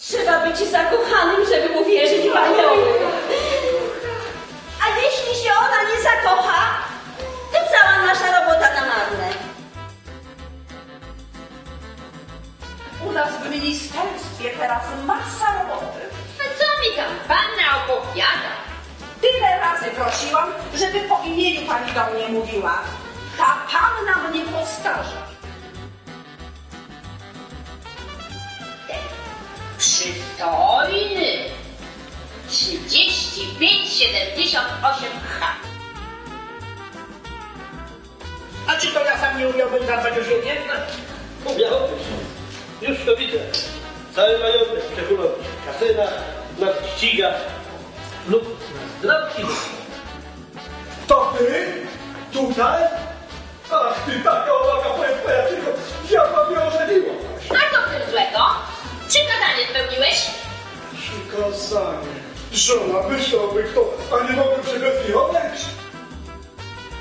Trzeba być zakochanym, żeby uwierzyć w anioły. A jeśli się ona nie zakocha, to cała nasza robota na marne. U nas w ministerstwie teraz masa roboty. A co mi tam panna opowiada? Tyle razy prosiłam, żeby po imieniu pani do mnie mówiła. Ta panna mnie postarza. 3578H. A czy to ja sam nie umiałbym zadbać o siebie? Umiałbyś. Już to widzę. Cały majątek przechulony. Kasyna, na ścigach lub na zdrowki. To ty? Tutaj? Ach ty taka owaga powiem twoja tylko diabła mnie ożeniła. Żona myślałby kto, a nie mogę czegoś nie odejść.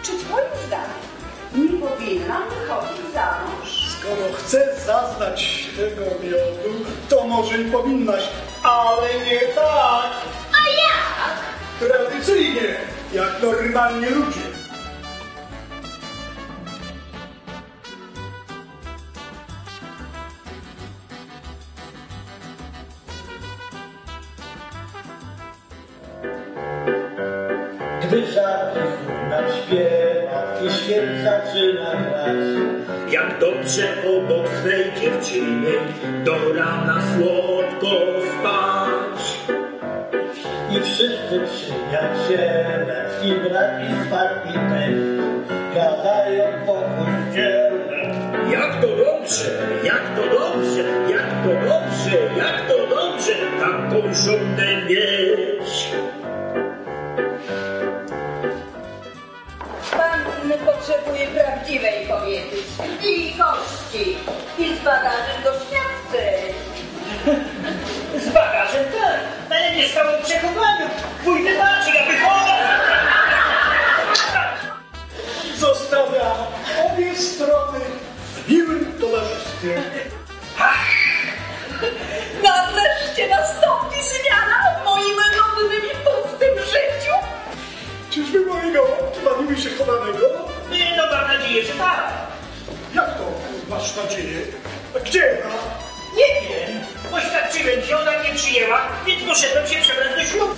Czy twoim zdaniem nie powinnam wychodzić za mąż? Skoro chcesz zaznać tego miodu, to może i powinnaś, ale nie tak. A jak? Tradycyjnie, jak normalni ludzie. Gdy żadnych nam śpiewa i świat zaczyna grać. Jak dobrze obok swej dziewczyny do rana słodko spać. I wszyscy przyjaciele, i brat, i swat, i też gadają po kościele. Jak to dobrze, jak to dobrze, jak to dobrze, jak to dobrze taką żonę mieć. Potrzebuje prawdziwej kobiety z krwi i kości i z bagażem doświadczeń. Z bagażem tak, ale nie stałym przechowaniu. Wuj wybaczy, ja wychodzę. Zostawiam obie strony w miłym towarzystwie. Nareszcie nastąpi zmiana w moim nudnym i pustym życiu. Czyżby moje gołąbki bawiły się chowanego? Że tak. Jak to masz nadzieję? A Gdzie ona? Nie wiem, oświadczyłem się, ona mnie przyjęła, więc poszedłem się przebrać do ślubu.